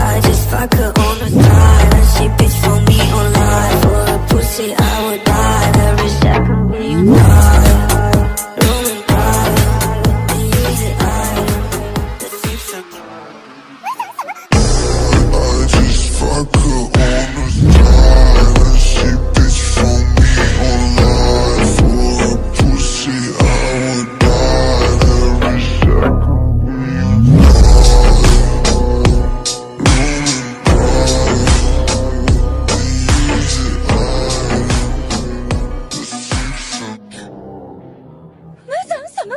I just fuck her on the side. And she for me online For a pussy I would die. Every second be の